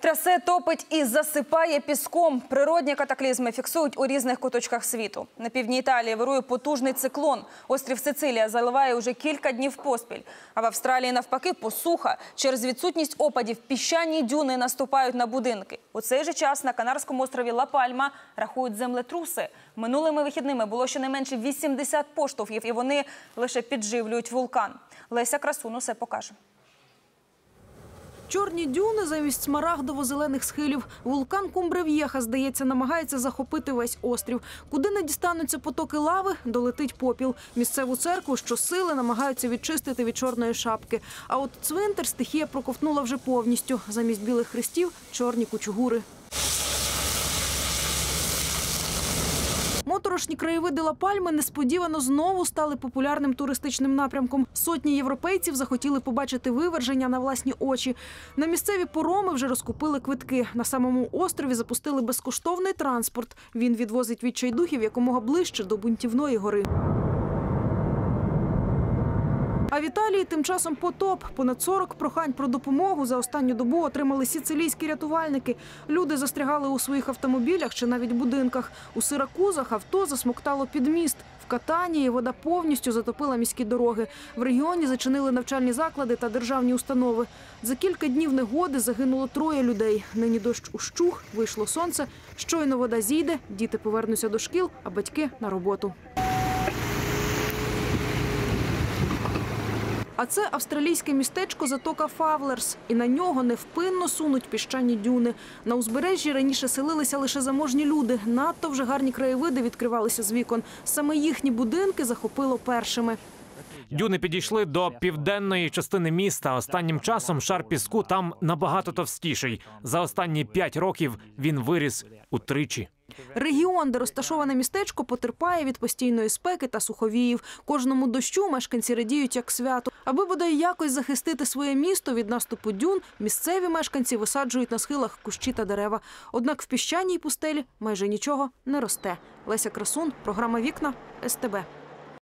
Трясе, топить і засипає піском. Природні катаклізми фіксують у різних куточках світу. На півдні Італії вирує потужний циклон. Острів Сицилія заливає уже кілька днів поспіль. А в Австралії навпаки посуха. Через відсутність опадів піщані дюни наступають на будинки. У цей же час на Канарському острові Ла-Пальма рахують землетруси. Минулими вихідними було щонайменше 80 поштовхів, і вони лише підживлюють вулкан. Леся Красун усе покаже. Чорні дюни замість смарагдово-зелених схилів. Вулкан Кумбрев'єха, здається, намагається захопити весь острів. Куди не дістануться потоки лави, долетить попіл. Місцеву церкву щосили намагаються відчистити від чорної шапки. А от цвинтар стихія проковтнула вже повністю. Замість білих хрестів – чорні кучугури. Моторошні краєвиди Ла-Пальми несподівано знову стали популярним туристичним напрямком. Сотні європейців захотіли побачити виверження на власні очі. На місцеві пороми вже розкупили квитки. На самому острові запустили безкоштовний транспорт. Він відвозить відчайдухів якомога ближче до бунтівної гори. А в Італії тим часом потоп. Понад 40 прохань про допомогу за останню добу отримали сицилійські рятувальники. Люди застрягали у своїх автомобілях чи навіть будинках. У Сиракузах авто засмоктало під міст. В Катанії вода повністю затопила міські дороги. В регіоні зачинили навчальні заклади та державні установи. За кілька днів негоди загинуло троє людей. Нині дощ ущух, вийшло сонце. Щойно вода зійде, діти повернуться до шкіл, а батьки на роботу. А це австралійське містечко затока Фавлерс. І на нього невпинно сунуть піщані дюни. На узбережжі раніше селилися лише заможні люди. Надто вже гарні краєвиди відкривалися з вікон. Саме їхні будинки захопило першими. Дюни підійшли до південної частини міста. Останнім часом шар піску там набагато товстіший. За останні п'ять років він виріс утричі. Регіон, де розташоване містечко, потерпає від постійної спеки та суховіїв. Кожному дощу мешканці радіють як свято. Аби бодай якось захистити своє місто від наступу дюн, місцеві мешканці висаджують на схилах кущі та дерева. Однак в піщаній пустелі майже нічого не росте. Леся Красун, програма Вікна СТБ.